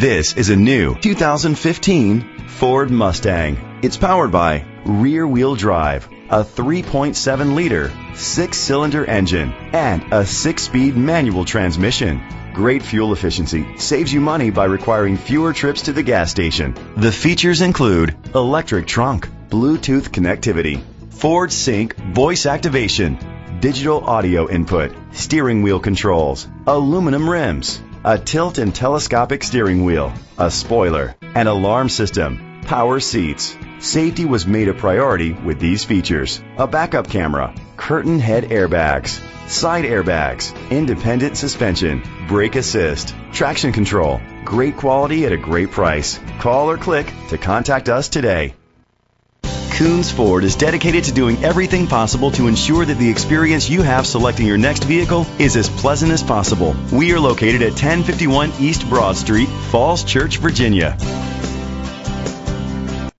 This is a new 2015 Ford Mustang. It's powered by rear wheel drive, a 3.7 liter six cylinder engine, and a six speed manual transmission. Great fuel efficiency saves you money by requiring fewer trips to the gas station. The features include electric trunk, Bluetooth connectivity, Ford Sync voice activation, digital audio input, steering wheel controls, aluminum rims, a tilt and telescopic steering wheel, a spoiler, an alarm system, power seats. Safety was made a priority with these features. A backup camera, curtain head airbags, side airbags, independent suspension, brake assist, traction control. Great quality at a great price. Call or click to contact us today. Koons Ford is dedicated to doing everything possible to ensure that the experience you have selecting your next vehicle is as pleasant as possible. We are located at 1051 East Broad Street, Falls Church, Virginia.